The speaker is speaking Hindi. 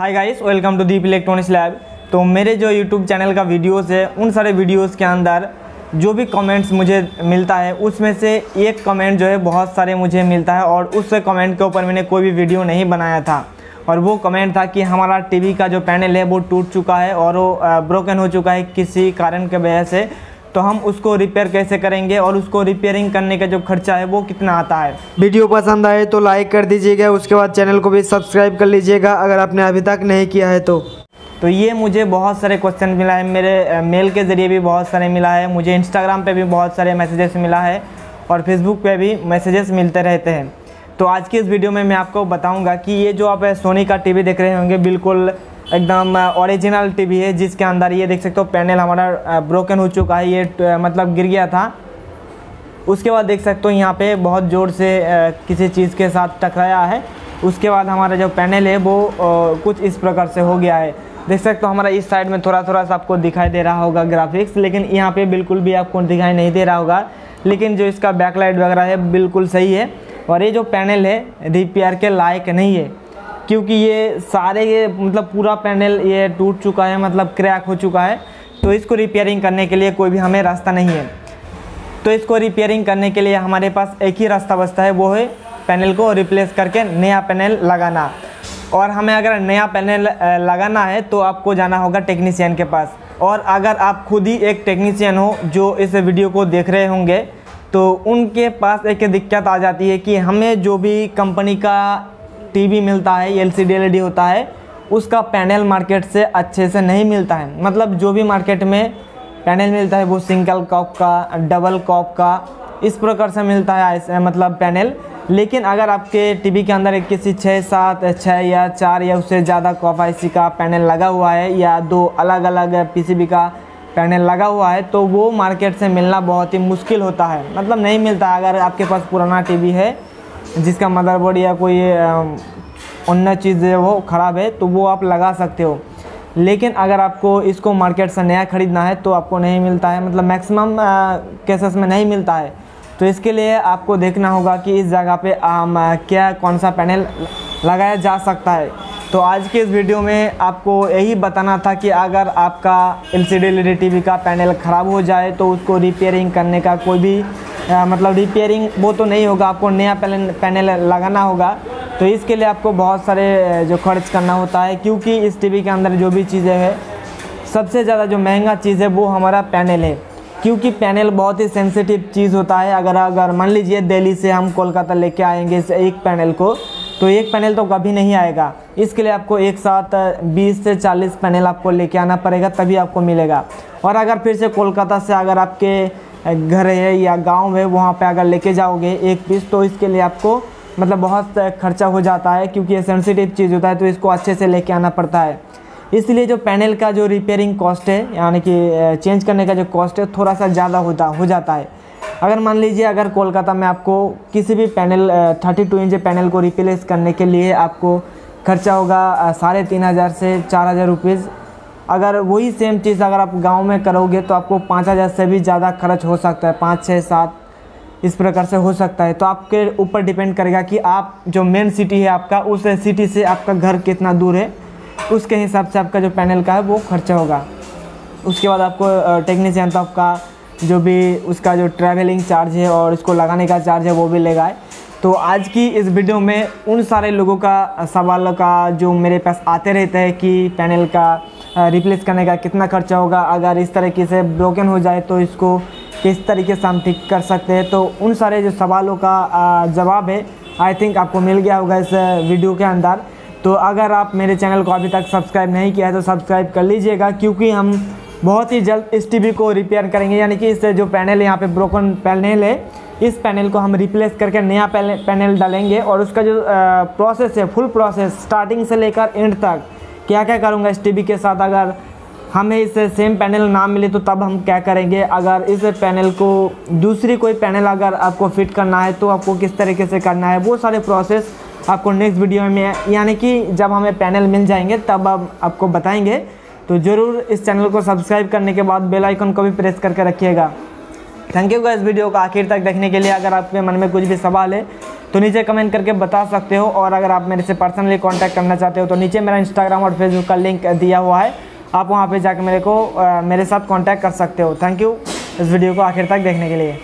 Hi guys welcome to Deep electronics lab तो मेरे जो यूट्यूब चैनल का वीडियोस है, उन सारे वीडियोस के अंदर जो भी कमेंट्स मुझे मिलता है, उसमें से एक कमेंट जो है, बहुत सारे मुझे मिलता है और उस कमेंट के ऊपर मैंने कोई भी वीडियो नहीं बनाया था। और वो कमेंट था कि हमारा टीवी का जो पैनल है, वो टूट चुका है और वो ब्रोकन हो चुका है किसी कारण के वजह से। तो हम उसको रिपेयर कैसे करेंगे और उसको रिपेयरिंग करने का जो खर्चा है वो कितना आता है? वीडियो पसंद आए तो लाइक कर दीजिएगा उसके बाद चैनल को भी सब्सक्राइब कर लीजिएगा अगर आपने अभी तक नहीं किया है तो। तो ये मुझे बहुत सारे क्वेश्चन मिला है मेरे मेल के ज़रिए भी बहुत सारे मिला है मुझे इंस्टाग्राम पे भी बहुत सारे मैसेजेस मिला है और फेसबुक पे भी मैसेजेस मिलते रहते हैं। तो आज की इस वीडियो में मैं आपको बताऊँगा कि ये जो आप सोनी का टीवी देख रहे होंगे बिल्कुल एकदम ओरिजिनल टीवी है, जिसके अंदर ये देख सकते हो पैनल हमारा ब्रोकन हो चुका है, ये मतलब गिर गया था। उसके बाद देख सकते हो, यहाँ पे बहुत ज़ोर से किसी चीज़ के साथ टकराया है। उसके बाद हमारा जो पैनल है, वो कुछ इस प्रकार से हो गया है। देख सकते हो, हमारा इस साइड में थोड़ा थोड़ा सा आपको दिखाई दे रहा होगा ग्राफिक्स लेकिन यहाँ पे बिल्कुल भी आपको दिखाई नहीं दे रहा होगा। लेकिन जो इसका बैकलाइट वगैरह है, बिल्कुल सही है। और ये जो पैनल है रिपेयर के लायक नहीं है। क्योंकि ये सारे ये मतलब पूरा पैनल ये टूट चुका है मतलब क्रैक हो चुका है। तो इसको रिपेयरिंग करने के लिए कोई भी हमें रास्ता नहीं है। तो इसको रिपेयरिंग करने के लिए हमारे पास एक ही रास्ता बचता है, वो है पैनल को रिप्लेस करके नया पैनल लगाना। और हमें अगर नया पैनल लगाना है तो आपको जाना होगा टेक्नीशियन के पास। और अगर आप खुद ही एक टेक्नीशियन हो, जो इस वीडियो को देख रहे होंगे तो उनके पास एक दिक्कत आ जाती है कि हमें जो भी कंपनी का टीवी मिलता है एल सी डी होता है, उसका पैनल मार्केट से अच्छे से नहीं मिलता है। मतलब जो भी मार्केट में पैनल मिलता है, वो सिंगल कॉप का, डबल कॉप का, इस प्रकार से मिलता है, ऐसे मतलब पैनल। लेकिन अगर आपके टीवी के अंदर किसी छः सात छः या चार या उससे ज़्यादा कॉफ आई का पैनल लगा हुआ है या दो अलग अलग पीसीबी का पैनल लगा हुआ है तो वो मार्केट से मिलना बहुत ही मुश्किल होता है। मतलब नहीं मिलता अगर आपके पास पुराना टीवी है जिसका मदरबोर्ड या कोई अन्य चीज़ वो ख़राब है तो वो आप लगा सकते हो। लेकिन अगर आपको इसको मार्केट से नया ख़रीदना है तो आपको नहीं मिलता है। मतलब मैक्सिमम केसेस में नहीं मिलता है। तो इसके लिए आपको देखना होगा कि इस जगह पे आ, क्या कौन सा पैनल लगाया जा सकता है। तो आज के इस वीडियो में आपको यही बताना था कि अगर आपका एल सी डी टी का पैनल ख़राब हो जाए तो उसको रिपेयरिंग करने का कोई भी आ, मतलब रिपेयरिंग वो तो नहीं होगा आपको नया पैनल पैनल लगाना होगा। तो इसके लिए आपको बहुत सारे जो खर्च करना होता है क्योंकि इस टीवी के अंदर जो भी चीज़ें हैं सबसे ज़्यादा जो महँगा चीज़ है वो हमारा पैनल है। क्योंकि पैनल बहुत ही सेंसिटिव चीज़ होता है। अगर अगर मान लीजिए दिल्ली से हम कोलकाता लेके आएँगे इस एक पैनल को तो एक पैनल तो कभी नहीं आएगा। इसके लिए आपको एक साथ 20 से 40 पैनल आपको लेके आना पड़ेगा, तभी आपको मिलेगा। और अगर फिर से कोलकाता से अगर आपके घर है या गाँव है, वहाँ पे अगर लेके जाओगे एक पीस तो इसके लिए आपको मतलब बहुत खर्चा हो जाता है, क्योंकि ये सेंसिटिव चीज़ होता है तो इसको अच्छे से लेके आना पड़ता है। इसलिए जो पैनल का जो रिपेयरिंग कॉस्ट है, यानी कि चेंज करने का जो कॉस्ट है, थोड़ा सा ज़्यादा होता, हो जाता है। अगर मान लीजिए अगर कोलकाता में आपको किसी भी panel thirty two inch panel को रिप्लेस करने के लिए आपको खर्चा होगा साढ़े तीन हज़ार से चार हज़ार रुपीज़ अगर वही सेम चीज़ अगर आप गाँव में करोगे तो आपको पाँच हज़ार से भी ज़्यादा खर्च हो सकता है, पाँच, छः, सात, इस प्रकार से हो सकता है। तो आपके ऊपर डिपेंड करेगा कि आप जो मेन सिटी है आपका, उस सिटी से आपका घर कितना दूर है, उसके हिसाब से आपका जो पैनल का है वो खर्चा होगा। उसके बाद आपको टेक्नीशियन तो आपका जो भी उसका जो ट्रैवलिंग चार्ज है और इसको लगाने का चार्ज है, वो भी लेगा तो आज की इस वीडियो में उन सारे लोगों का सवालों का जो मेरे पास आते रहते हैं कि पैनल का रिप्लेस करने का कितना खर्चा होगा, अगर इस तरीके से ब्रोकन हो जाए तो इसको किस तरीके से हम ठीक कर सकते हैं? तो उन सारे जो सवालों का जवाब है आई थिंक आपको मिल गया होगा इस वीडियो के अंदर। तो अगर आप मेरे चैनल को अभी तक सब्सक्राइब नहीं किया है तो सब्सक्राइब कर लीजिएगा, क्योंकि हम बहुत ही जल्द इस टीवी को रिपेयर करेंगे यानी कि इस जो पैनल यहाँ पे ब्रोकन पैनल है इस पैनल को हम रिप्लेस करके नया पैनल डालेंगे और उसका जो प्रोसेस है फुल प्रोसेस स्टार्टिंग से लेकर एंड तक क्या क्या करूँगा इस टीवी के साथ? अगर हमें इस सेम पैनल ना मिले तो तब हम क्या करेंगे? अगर इस पैनल को दूसरी कोई पैनल अगर आपको फिट करना है तो आपको किस तरीके से करना है? वो सारे प्रोसेस आपको नेक्स्ट वीडियो में यानी कि जब हमें पैनल मिल जाएँगे तब आप, आपको बताएँगे। तो ज़रूर इस चैनल को सब्सक्राइब करने के बाद बेल आइकन को भी प्रेस करके रखिएगा। थैंक यू इस वीडियो को आखिर तक देखने के लिए अगर आपके मन में कुछ भी सवाल है तो नीचे कमेंट करके बता सकते हो और अगर आप मेरे से पर्सनली कांटेक्ट करना चाहते हो तो नीचे मेरा इंस्टाग्राम और फेसबुक का लिंक दिया हुआ है। आप वहाँ पर जाकर मेरे को मेरे साथ कॉन्टैक्ट कर सकते हो। थैंक यू इस वीडियो को आखिर तक देखने के लिए।